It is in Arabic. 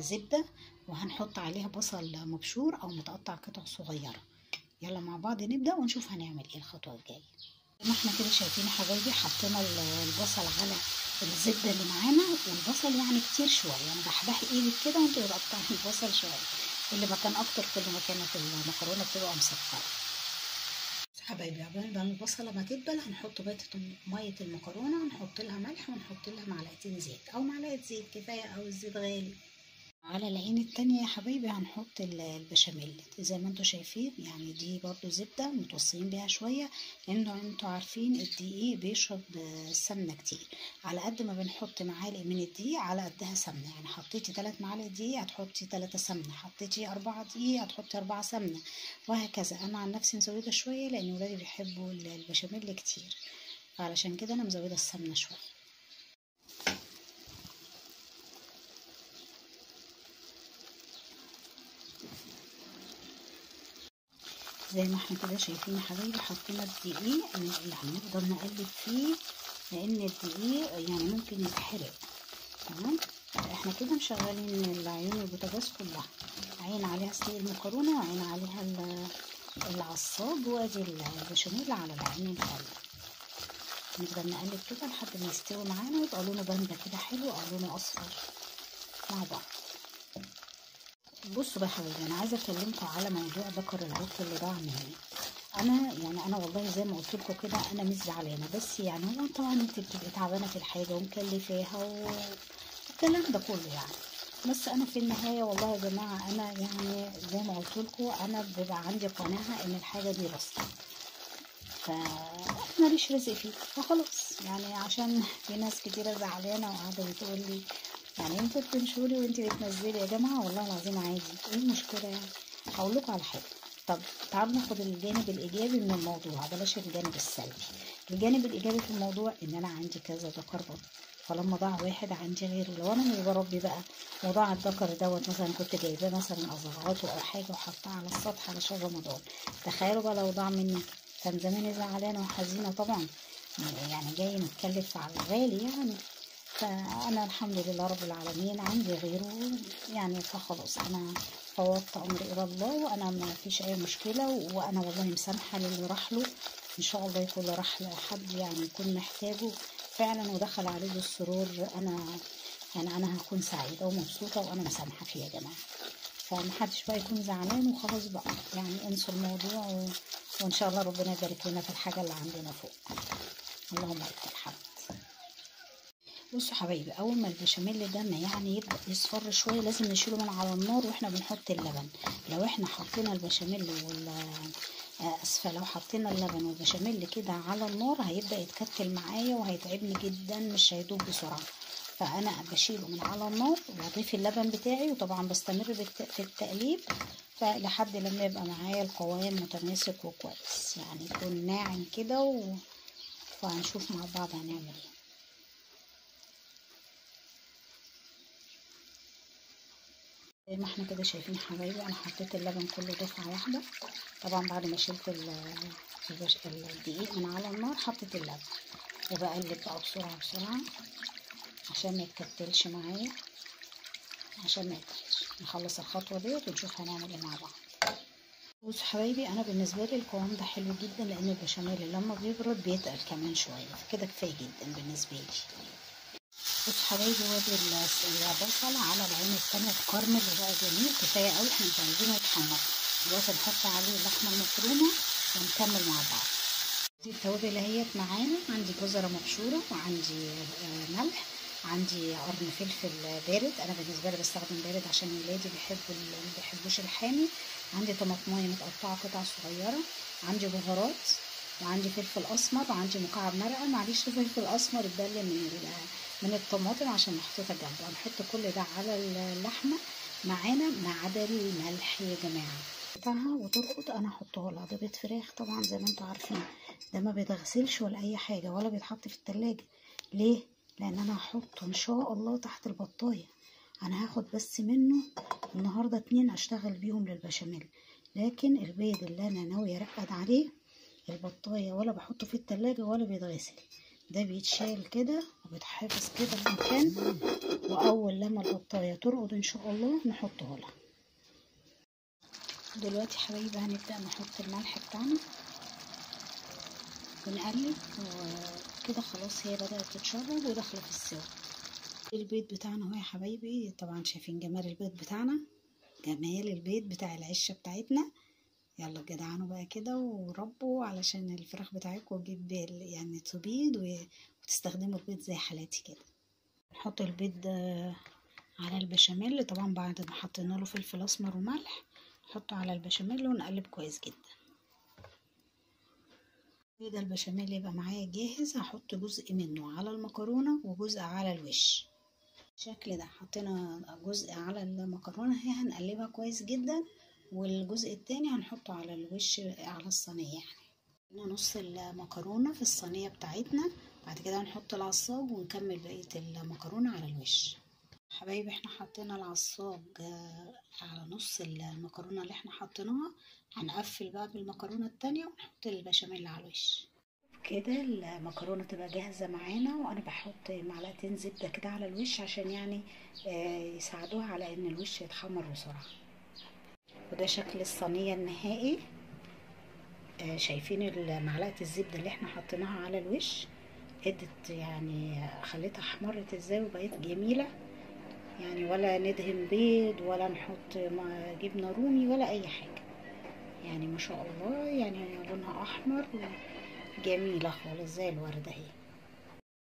زبدة وهنحط عليها بصل مبشور أو متقطع قطع صغيرة. يلا مع بعض نبدأ ونشوف هنعمل إيه الخطوة الجاية. زي ما إحنا كده شايفين يا حبايبي حطينا البصل على الزبدة اللي معانا والبصل يعني كتير شوية. يعني بحبح إيدك كده وأنت بتقطعي البصل شوية. كل ما كان أكتر كل ما كانت المكرونة بتبقى مسكرة. حبايبي عقبال ما البصلة ما تدبل هنحط بيضة مية المكرونة ونحط لها ملح ونحط لها معلقتين زيت. أو معلقة زيت كفاية أو الزيت غالي. على العين التانية يا حبايبي هنحط البشاميل. زي ما أنتوا شايفين يعني دي برضو زبدة متوصيين بيها شوية لأنه أنتوا عارفين الدقيق بيشرب سمنة كتير. على قد ما بنحط معالق من الدقيق على قدها سمنة. يعني حطيتي تلات معالق دقيق هتحطي تلاتة سمنة. حطيتي أربعة دقيق هتحطي أربعة سمنة. وهكذا. أنا عن نفسي مزودة شوية لأن ولادي بيحبوا البشاميل كتير. فعلشان كده أنا مزودة السمنة شوية. زي ما إحنا كده شايفين يا حبايبي حطينا الدقيق. يعني نفضل نقلب فيه لأن الدقيق يعني ممكن يتحرق. تمام؟ إحنا كده مشغلين العيون البوتاجاز كلها. عين عليها سلق المكرونة وعين عليها العصاج وأدي البشاميل على العين التانية نفضل نقلب كده لحد ما يستوي معانا ويبقى لونه بامبا كده حلو أو لونه أصفر مع بعض. بصوا بقى يا حبايبي أنا عايزة اكلمكم على موضوع بكر العط اللي ضاع مني أنا يعني أنا والله زي ما قلت لكم كده أنا مش زعلانة بس يعني هو طبعا أنت بتبقي تعبانة في الحاجة ومكلفاها والكلام ده كله يعني. بس أنا في النهاية والله يا جماعة أنا يعني زي ما قلت لكم أنا بيبقى عندي قناعة إن الحاجة دي بسيطه فماليش رزق فيه فخلاص. يعني عشان في ناس كتيرة زعلانة وقاعدة بتقول لي يعني أنتوا بتنشري وانت بتنزلي يا جماعة والله العظيم عادي. إيه المشكلة يعني؟ هقول لكم على حاجة. طب تعالوا ناخد الجانب الإيجابي من الموضوع. بلاش الجانب السلبي. الجانب الإيجابي في الموضوع إن أنا عندي كذا برضه فلما ضاع واحد عندي غيره. لو أنا مش بربي بقى وضاع الذكر دوت مثلا كنت جايباه مثلا اصغراته أو حاجة وحطاه على السطح علشان رمضان. تخيلوا بقى لو ضاع مني. كان زماني زعلانه وحزينة طبعا. يعني جاي متكلف على الغالي يعني. فأنا الحمد لله رب العالمين عندي غيره يعني فخلاص أنا فوضت أمري إلى الله وأنا ما فيش أي مشكلة وأنا والله مسامحة للي راح له. إن شاء الله يكون راح لحد يعني يكون محتاجه. فعلا ودخل عليه السرور أنا يعني أنا هكون سعيدة ومبسوطة وأنا مسامحة فيه يا جماعة. فمحدش بقى يكون زعلان وخلاص بقى. يعني انسوا الموضوع و... وإن شاء الله ربنا يبارك لنا في الحاجة اللي عندنا فوق. اللهم لك الحمد بصوا حبايبي أول ما البشاميل ده ما يعني يبدأ يصفر شوية لازم نشيله من على النار وإحنا بنحط اللبن. لو إحنا حطينا البشاميل وال أسفة لو حطينا اللبن والبشاميل كده على النار هيبدأ يتكتل معايا وهيتعبني جدا مش هيدوب بسرعة. فأنا بشيله من على النار وأضيف اللبن بتاعي وطبعا بستمر في التقليب فلحد لما يبقى معايا القوام متماسك وكويس. يعني يكون ناعم كده و... فهنشوف مع بعض هنعمل إيه. زي ما إحنا كده شايفين حبايبي أنا حطيت اللبن كله دفعه واحدة. طبعا بعد ما شلت الدقيق من على النار حطيت اللبن. وبقلب بقى بسرعة بسرعة عشان ما يتكتلش معايا. عشان ما يتكتلش. نخلص الخطوة ديت ونشوف هنعمل إيه مع بعض. بصوا حبايبي أنا بالنسبة لي القوام ده حلو جدا لأن البشاميل لما بيبرد بيتقل كمان شوية. فكده كفاية جدا بالنسبة لي. بصوا حبايبي وادي البصل على العين التانية اتكرمل وبقى جميل كفاية قوي إحنا مش عايزينه يتحمر دلوقتي نحط عليه اللحمة المفرومة ونكمل مع بعض. دي التوابل اهيت معانا. عندي جزرة مبشورة وعندي ملح. عندي قرن فلفل بارد. أنا بالنسبة لي بستخدم بارد عشان ولادي بيحبوا ما بيحبوش الحامي. عندي طماطماية متقطعة قطع صغيرة. عندي بهارات. وعندي فلفل أسمر وعندي مكعب مرقة. معلش الفلفل الاسمر اتبل من من الطماطم عشان محطوطة جنبه. هنحط كل ده على اللحمة معانا ما عدا الملح يا جماعة. بتاعها وترقد أنا هحطها لها. ده بيض فراخ طبعا زي ما أنتوا عارفين. ده ما بيتغسلش ولا أي حاجة ولا بيتحط في التلاجة. ليه؟ لأن أنا هحطه إن شاء الله تحت البطاية. أنا هاخد بس منه النهارده اتنين أشتغل بيهم للبشاميل. لكن البيض اللي أنا ناوية أرقد عليه البطاية ولا بحطه في التلاجة ولا بيتغسل. ده بيتشال كده وبيتحفظ كده في مكان وأول لما البطاية ترقد إن شاء الله نحطه لها. دلوقتي حبايبي هنبدأ نحط الملح بتاعنا. ونقلب وكده خلاص هي بدأت تتشرب وداخله في السوا. البيض بتاعنا اهو يا حبايبي طبعا شايفين جمال البيض بتاعنا. جمال البيض بتاع العشة بتاعتنا. يلا جدعانوا بقى كده وربوا علشان الفراخ بتاعتكم تجيب يعني تبيض وتستخدموا البيض زي حالاتي كده. نحط البيض على البشاميل. طبعا بعد ما حطينا له فلفل أسمر وملح نحطه على البشاميل ونقلب كويس جدا. كده البشاميل يبقى معايا جاهز هحط جزء منه على المكرونة وجزء على الوش. بالشكل ده حطينا جزء على المكرونة اهي هنقلبها كويس جدا. والجزء التاني هنحطه على الوش على الصينية يعني. نص المكرونة في الصينية بتاعتنا بعد كده هنحط العصاج ونكمل بقية المكرونة على الوش. حبايبي إحنا حطينا العصاج على نص المكرونة اللي إحنا حطيناها. هنقفل بقى بالمكرونة التانية ونحط البشاميل على الوش. كده المكرونة تبقى جاهزة معانا وأنا بحط معلقتين زبدة كده على الوش عشان يعني يساعدوها على إن الوش يتحمر بسرعة. وده شكل الصينية النهائي. شايفين معلقة الزبده اللي إحنا حطيناها على الوش. ادت يعني خليتها احمرت إزاي وبقت جميلة. يعني ولا ندهن بيض ولا نحط جبنة رومي ولا أي حاجة. يعني ما شاء الله يعني لونها أحمر جميله خالص زي الورده أهي.